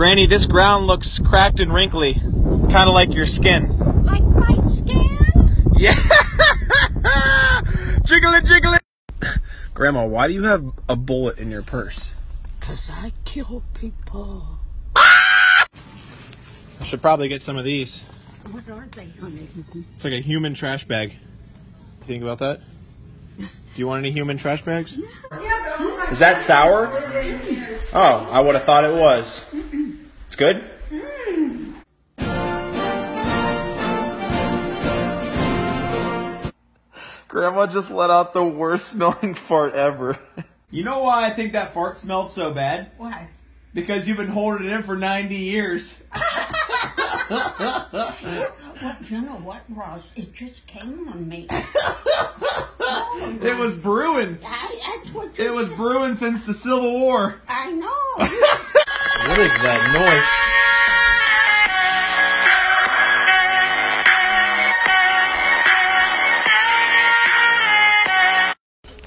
Granny, this ground looks cracked and wrinkly, kind of like your skin. Like my skin? Yeah. jiggle it, jiggle it. Grandma, why do you have a bullet in your purse? Cause I kill people. Ah! I should probably get some of these. What are they, honey? It's like a human trash bag. You think about that? Do you want any human trash bags? Is that sour? Oh, I would have thought it was. It's good? Grandma just let out the worst smelling fart ever. You know why I think that fart smelled so bad? Why? Because you've been holding it in for 90 years. Well, you know what, Ross? It just came on me. It was brewing. I, that's what you It was brewing since the Civil War. I know. What is that noise?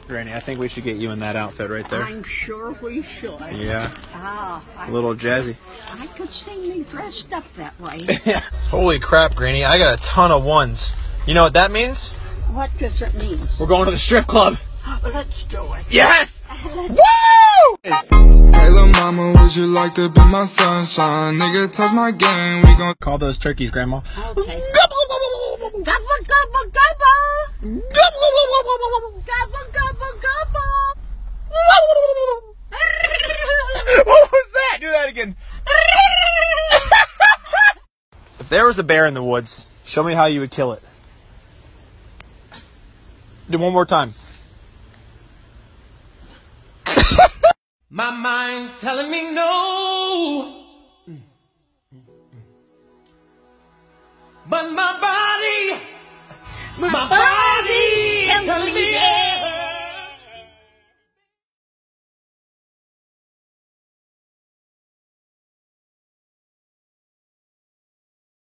Granny, I think we should get you in that outfit right there. I'm sure we should. Yeah, Ah, I, a little jazzy. I could see me dressed up that way. Holy crap, Granny, I got a ton of ones. You know what that means? what does it mean? We're going to the strip club. Let's do it. Yes! Mama, would you like to be my sunshine? Nigga, touch my game, we gon' Call those turkeys, Grandma. Okay. Gobble, gobble, gobble. Gobble, gobble, gobble. what was that? Do that again. if there was a bear in the woods, show me how you would kill it. Do one more time. My mind's telling me no. But my body, my, body is telling me